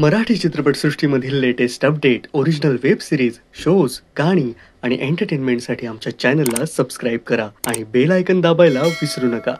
Marathi चित्रपटसृष्टीमधील latest update original web series shows गाणी आणि एंटरटेनमेंटसाठी आमच्या चॅनलला सबस्क्राईब करा आणि बेल आयकन दाबायला विसरू नका.